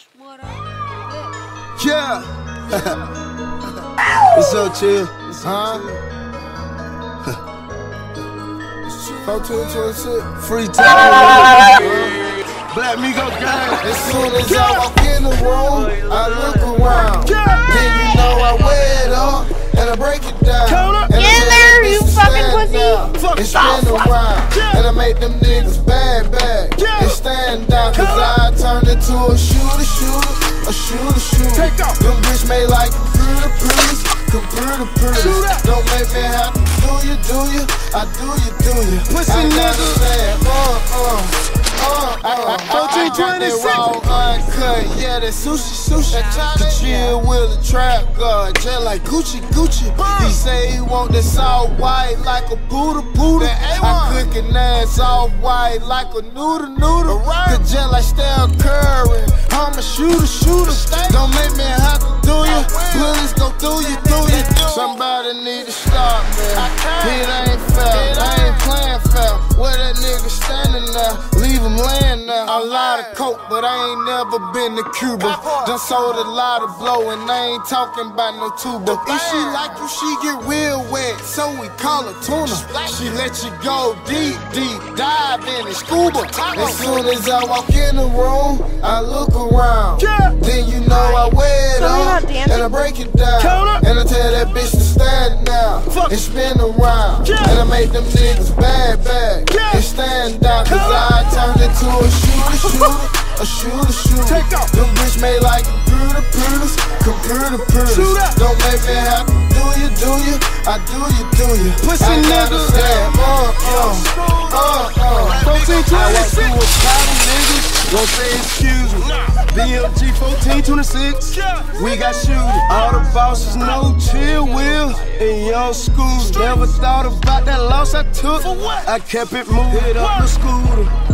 That's what I Yeah. What's up, chill? Huh? 4226. Free time. Black Migo gang. As soon as I walk in the room, I look around. Then you know I wear it up and I break it down. And I Get in there, you fucking stand pussy. down Fuck And spin around. And I make them niggas bad, bad. And stand down. Cause I turned into a shooter, shooter. A shooter, shooter. Take off. Them bitch made like computer pretties. Computer pretties. Don't make me have to do you, do you. I do you, do you. Pussy I nigga. understand. Uh, uh. Uh, uh, I got that 1426. raw uncut, yeah, that sushi, sushi. The chill with a trap guard, just like Gucci, Gucci. He say he want this all white like a Buddha, Buddha. I cook an ass all white like a noodle, noodle. A shooter, shooter. Don't make me have to do you. Bullets go through you, through you. Somebody need to stop, man. It ain't but I ain't never been to Cuba. Done sold a lot of blow, and I ain't talking about no tuba. If she like you, she get real wet, so we call her tuna. She let you go deep, deep, dive in and scuba. As soon as I walk in the room, I look around. Then you know I wear it up, and I break it down. And I tell that bitch to stand now Fuck. and spin around. Yeah. And I make them niggas bad, bad Yeah. and stand down. Cause. I turned into a shooter, shooter, a shooter, shooter. Take off. Them bitch made like computer pretties, computer pretties. Shoot up. Don't make me have to do you, do you. I do you, do you. Pussy I gotta nigga. stand, uh, uh, uh, uh. 1426. I walk through a crowd of niggas. Won't say excuse me. BMG 1426. We got shooters. All the bosses know chill will. In young school. Never thought about that loss I took. I kept it moving. Hit up the scooter.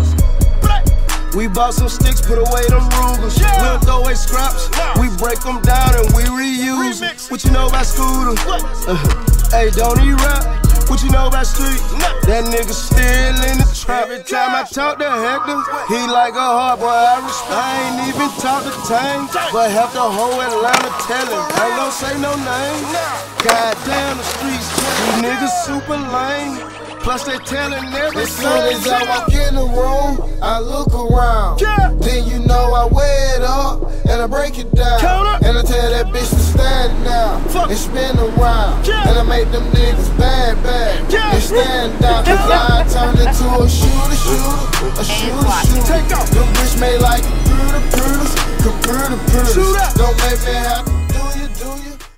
We bought some sticks, put away them Rugers. We'll throw away scraps. We break them down and we reuse. 'em. What you know about scooter? Uh, hey, don't he rap? What you know about street? That nigga still in the trap. Every time I talk to Hector, he like a hard boy. I respect. I ain't even talk to Tang, but have the whole Atlanta tell him. I ain't gonna say no name. Goddamn the streets, these niggas super lame. Plus they telling every As soon as I walk in the room, I look break it down. Count up. And I tell that bitch to stand now Fuck. and spin around. Yeah. And I make them niggas bad, bad Yeah. and stand down. Cause I turned into a shooter, shooter, a shooter, shooter. Take off. Them bitch made like computer pretties, computer pretties. Shoot up. Don't make me have to